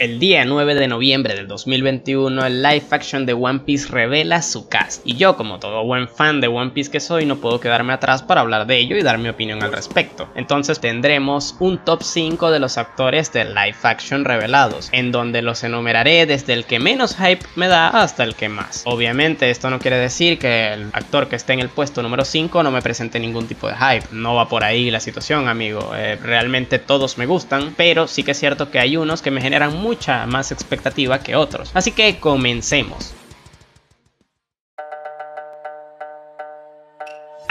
El día 9 de noviembre del 2021, el live action de One Piece revela su cast, y yo como todo buen fan de One Piece que soy no puedo quedarme atrás para hablar de ello y dar mi opinión al respecto. Entonces tendremos un top 5 de los actores de live action revelados, en donde los enumeraré desde el que menos hype me da hasta el que más. Obviamente esto no quiere decir que el actor que esté en el puesto número 5 no me presente ningún tipo de hype, no va por ahí la situación amigo, eh, realmente todos me gustan, pero sí que es cierto que hay unos que me generan mucha más expectativa que otros. Así que comencemos.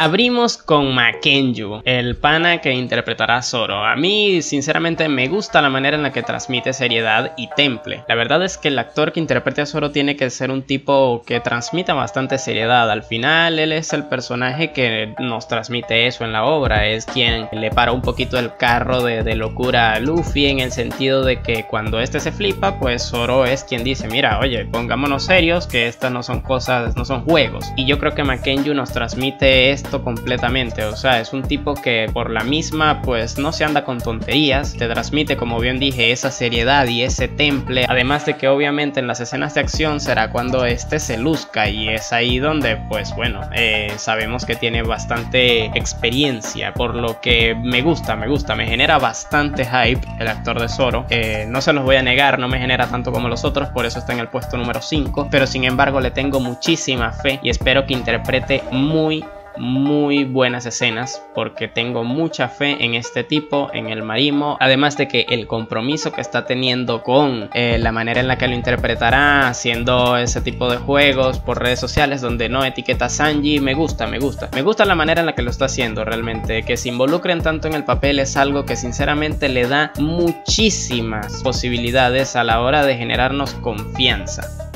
Abrimos con Makenju, el pana que interpretará a Zoro. A mí, sinceramente, me gusta la manera en la que transmite seriedad y temple. La verdad es que el actor que interprete a Zoro tiene que ser un tipo que transmita bastante seriedad. Al final, él es el personaje que nos transmite eso en la obra. Es quien le para un poquito el carro de, locura a Luffy en el sentido de que cuando este se flipa, pues Zoro es quien dice, mira, oye, pongámonos serios, que estas no son cosas, no son juegos. Y yo creo que Makenju nos transmite completamente. O sea, es un tipo que por la misma, pues no se anda con tonterías. Te transmite, como bien dije, esa seriedad y ese temple. Además de que obviamente en las escenas de acción será cuando este se luzca. Y es ahí donde, pues bueno, eh, sabemos que tiene bastante experiencia. Por lo que me gusta, me gusta. Me genera bastante hype el actor de Zoro. Eh, no se los voy a negar, no me genera tanto como los otros. Por eso está en el puesto número 5. Pero sin embargo le tengo muchísima fe y espero que interprete muy muy buenas escenas porque tengo mucha fe en este tipo, en el marimo, además de que el compromiso que está teniendo con eh, la manera en la que lo interpretará, haciendo ese tipo de juegos por redes sociales donde no etiqueta Sanji, me gusta, me gusta. Me gusta la manera en la que lo está haciendo realmente, que se involucren tanto en el papel es algo que sinceramente le da muchísimas posibilidades a la hora de generarnos confianza.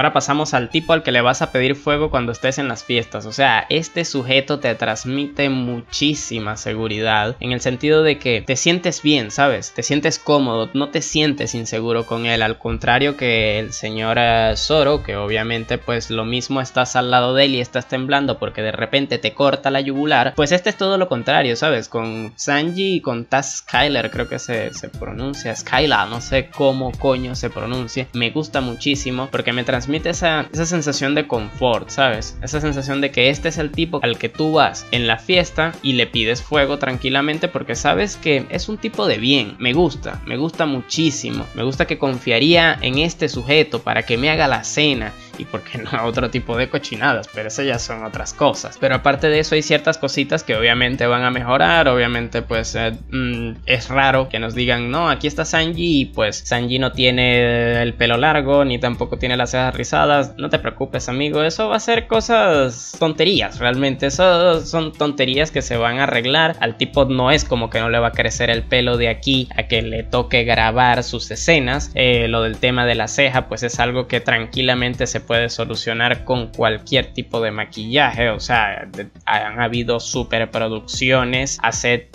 Ahora pasamos al tipo al que le vas a pedir fuego cuando estés en las fiestas. O sea, este sujeto te transmite muchísima seguridad en el sentido de que te sientes bien, ¿sabes? Te sientes cómodo, no te sientes inseguro con él. Al contrario que el señor eh, Zoro, que obviamente pues lo mismo estás al lado de él y estás temblando porque de repente te corta la yugular. Pues este es todo lo contrario, ¿sabes? Con Sanji y con Taz Skyler, creo que se, se pronuncia Skylar, no sé cómo coño se pronuncia. Me gusta muchísimo porque me transmite transmite esa, esa sensación de confort, ¿sabes? Esa sensación de que este es el tipo al que tú vas en la fiesta y le pides fuego tranquilamente porque sabes que es un tipo de bien. Me gusta, me gusta muchísimo. Me gusta que confiaría en este sujeto para que me haga la cena y porque no otro tipo de cochinadas, pero eso ya son otras cosas. Pero aparte de eso hay ciertas cositas que obviamente van a mejorar, obviamente pues eh, mm, es raro que nos digan, no, aquí está Sanji y pues Sanji no tiene el pelo largo ni tampoco tiene las cejas rizadas, no te preocupes amigo, eso va a ser cosas tonterías realmente, eso son tonterías que se van a arreglar, al tipo no es como que no le va a crecer el pelo de aquí a que le toque grabar sus escenas, eh, lo del tema de la ceja pues es algo que tranquilamente se puede solucionar con cualquier tipo de maquillaje. O sea, han habido superproducciones hace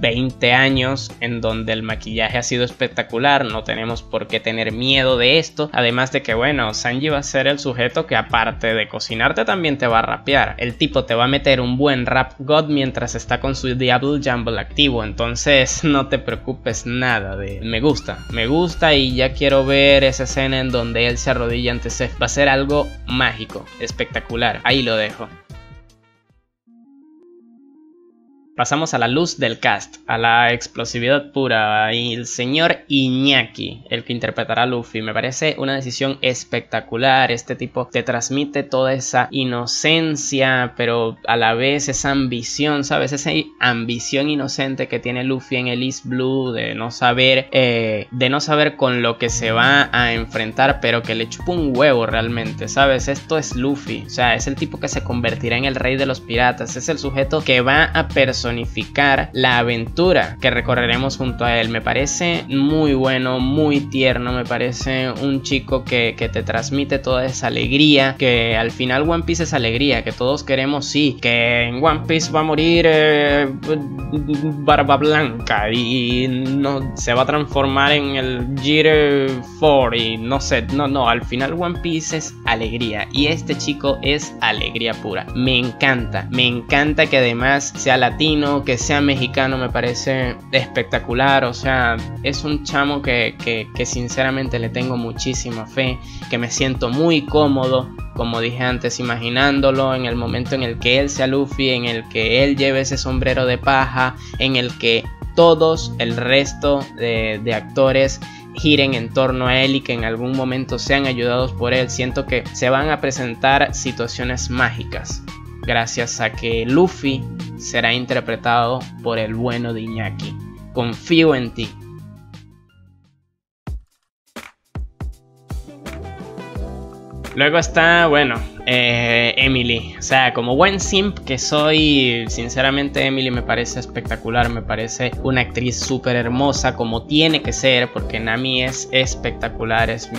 20 años en donde el maquillaje ha sido espectacular. No tenemos por qué tener miedo de esto. Además de que, bueno, Sanji va a ser el sujeto que aparte de cocinarte también te va a rapear. El tipo te va a meter un buen rap god mientras está con su Diablo Jumble activo. Entonces no te preocupes nada de... Me gusta, me gusta y ya quiero ver esa escena en donde él se arrodilla ante Seth. Va a ser algo mágico, espectacular. Ahí lo dejo. Pasamos a la luz del cast, a la explosividad pura y el señor Iñaki, el que interpretará a Luffy. Me parece una decisión espectacular. Este tipo te transmite toda esa inocencia, pero a la vez esa ambición, ¿sabes? Esa ambición inocente que tiene Luffy en el East Blue de no saber, eh, de no saber con lo que se va a enfrentar, pero que le chupa un huevo realmente, ¿sabes? Esto es Luffy, o sea, es el tipo que se convertirá en el rey de los piratas, es el sujeto que va a personalizar personificar la aventura que recorreremos junto a él. Me parece muy bueno, muy tierno, me parece un chico que, te transmite toda esa alegría, que al final One Piece es alegría, que todos queremos sí, que en One Piece va a morir eh, Barba Blanca y no se va a transformar en el Gear 4 y no sé, no, no, al final One Piece es alegría y este chico es alegría pura. Me encanta, me encanta que además sea latino que sea mexicano, me parece espectacular. O sea, es un chamo que, que, sinceramente le tengo muchísima fe, que me siento muy cómodo, como dije antes, imaginándolo en el momento en el que él sea Luffy, en el que él lleve ese sombrero de paja, en el que todos el resto de, de actores giren en torno a él y que en algún momento sean ayudados por él. Siento que se van a presentar situaciones mágicas gracias a que Luffy será interpretado por el bueno de Iñaki. Confío en ti. Luego está, bueno, eh, Emily. O sea, como buen simp que soy, sinceramente Emily me parece espectacular, me parece una actriz súper hermosa como tiene que ser, porque Nami es espectacular, es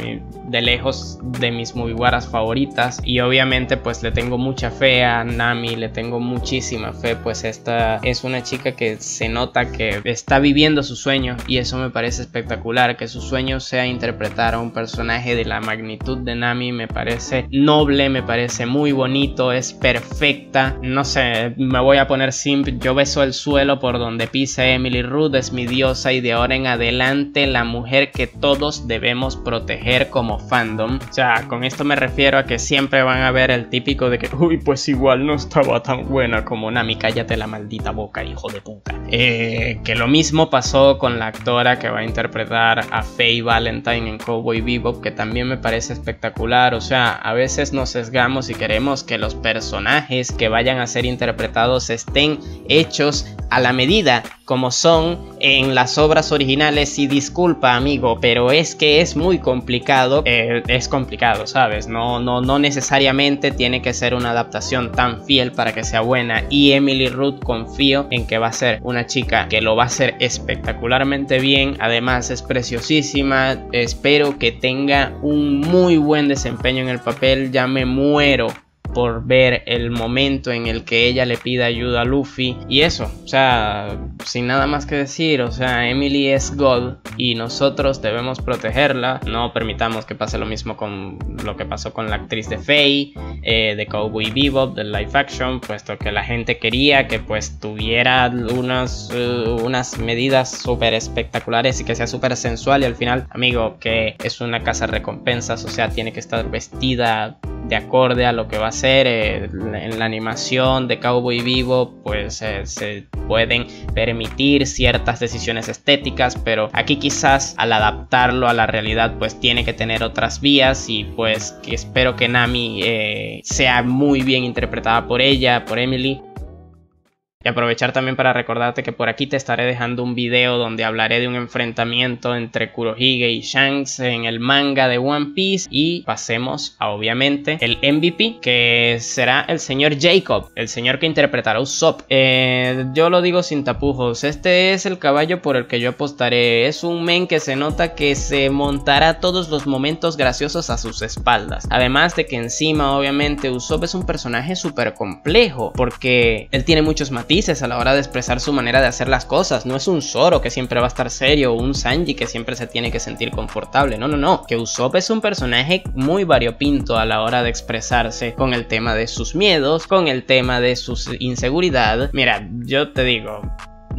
de lejos de mis Mugiwaras favoritas y obviamente pues le tengo mucha fe a Nami, le tengo muchísima fe, pues esta es una chica que se nota que está viviendo su sueño y eso me parece espectacular, que su sueño sea interpretar a un personaje de la magnitud de Nami, me parece noble, me parece parece muy bonito, es perfecta. No sé, me voy a poner simp. Yo beso el suelo por donde pisa Emily Rudd, es mi diosa y de ahora en adelante la mujer que todos debemos proteger como fandom. O sea, con esto me refiero a que siempre van a ver el típico de que, uy, pues igual no estaba tan buena como Nami, cállate la maldita boca, hijo de puta. Eh, que lo mismo pasó con la actora que va a interpretar a Faye Valentine en Cowboy Bebop, que también me parece espectacular. O sea, a veces nos sesgamos y queremos que los personajes que vayan a ser interpretados estén hechos a la medida como son en las obras originales y disculpa amigo pero es que es muy complicado eh, es complicado sabes no no no necesariamente tiene que ser una adaptación tan fiel para que sea buena y Emily Ruth confío en que va a ser una chica que lo va a hacer espectacularmente bien además es preciosísima espero que tenga un muy buen desempeño en el papel ya me muero por ver el momento en el que ella le pide ayuda a Luffy y eso, o sea, sin nada más que decir, o sea, Emily es God y nosotros debemos protegerla, no permitamos que pase lo mismo con lo que pasó con la actriz de Faye, eh, de Cowboy Bebop, de live action, puesto que la gente quería que pues tuviera unas, uh, unas medidas súper espectaculares y que sea súper sensual y al final, amigo, que es una casa recompensas, o sea, tiene que estar vestida de acorde a lo que va a ser eh, en la animación de Cowboy Vivo pues eh, se pueden ciertas decisiones estéticas pero aquí quizás al adaptarlo a la realidad pues tiene que tener otras vías y pues espero que Nami eh, sea muy bien interpretada por ella por Emily y aprovechar también para recordarte que por aquí te estaré dejando un video donde hablaré de un enfrentamiento entre Kurohige y Shanks en el manga de One Piece. Y pasemos a obviamente el MVP, que será el señor Jacob, el señor que interpretará Usopp. Eh, yo lo digo sin tapujos, este es el caballo por el que yo apostaré. Es un men que se nota que se montará todos los momentos graciosos a sus espaldas. Además de que encima obviamente Usopp es un personaje súper complejo, porque él tiene muchos matices a la hora de expresar su manera de hacer las cosas. No es un Zoro que siempre va a estar serio o un Sanji que siempre se tiene que sentir confortable. No, no, no. Que Usopp es un personaje muy variopinto a la hora de expresarse con el tema de sus miedos, con el tema de su inseguridad. Mira, yo te digo,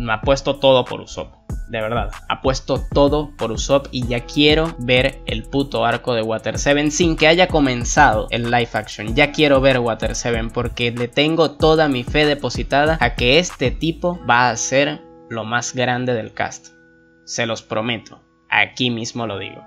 apuesto todo por Usopp de verdad. Apuesto todo por Usopp y ya quiero ver el puto arco de Water 7 sin que haya comenzado el live action. Ya quiero ver Water 7 porque le tengo toda mi fe depositada a que este tipo va a ser lo más grande del cast. Se los prometo. Aquí mismo lo digo.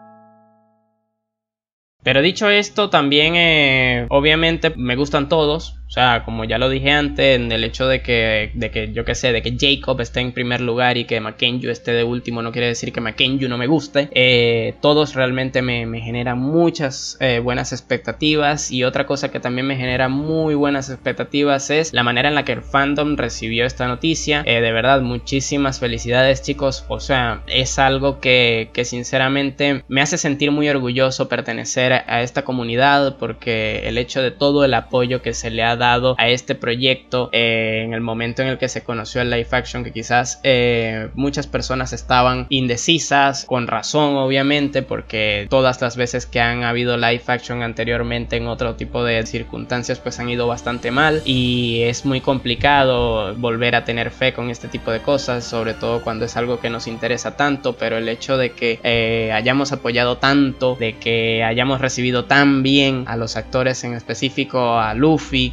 Pero dicho esto, también eh, obviamente me gustan todos. O sea, como ya lo dije antes, en el hecho de que, de que yo qué sé, de que Jacob esté en primer lugar y que Makenju esté de último, no quiere decir que Makenju no me guste. Eh, todos realmente me, generan muchas eh, buenas expectativas. Y otra cosa que también me genera muy buenas expectativas es la manera en la que el fandom recibió esta noticia. Eh, de verdad, muchísimas felicidades, chicos. O sea, es algo que, que sinceramente me hace sentir muy orgulloso pertenecer a esta comunidad porque el hecho de todo el apoyo que se le ha a este proyecto eh, en el momento en el que se conoció el live action que quizás eh, muchas personas estaban indecisas con razón obviamente porque todas las veces que han habido live action anteriormente en otro tipo de circunstancias pues han ido bastante mal y es muy complicado volver a tener fe con este tipo de cosas sobre todo cuando es algo que nos interesa tanto pero el hecho de que eh, hayamos apoyado tanto de que hayamos recibido tan bien a los actores en específico a Luffy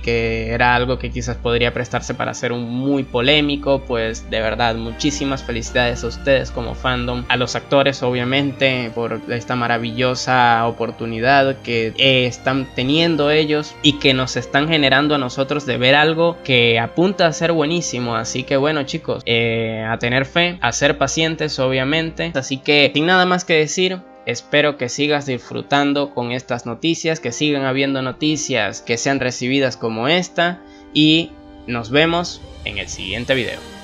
era algo que quizás podría prestarse para ser un muy polémico pues de verdad muchísimas felicidades a ustedes como fandom a los actores obviamente por esta maravillosa oportunidad que eh, están teniendo ellos y que nos están generando a nosotros de ver algo que apunta a ser buenísimo. Así que bueno chicos eh, a tener fe a ser pacientes obviamente. Así que sin nada más que decir Espero que sigas disfrutando con estas noticias, que sigan habiendo noticias que sean recibidas como esta y nos vemos en el siguiente video.